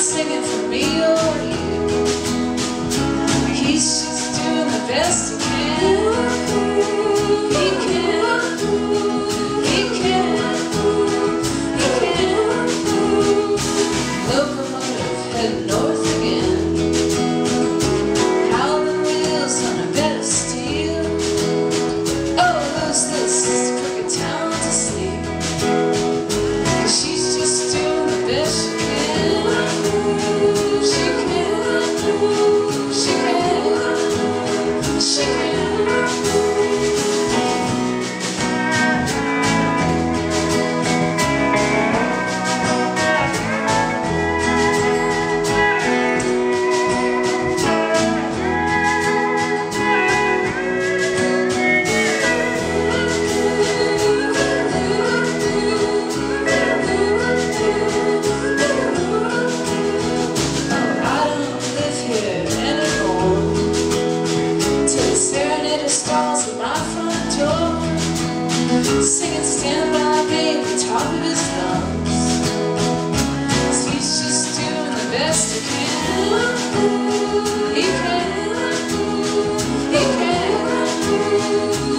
singing for me or you. He's just doing the best my front door Singing Stand By Me at the top of his lungs He's just doing the best he can. He can, he can.